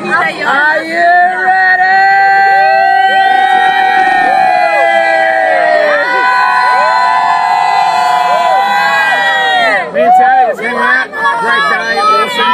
Are you ready? Me and Tag, it's been great day, awesome.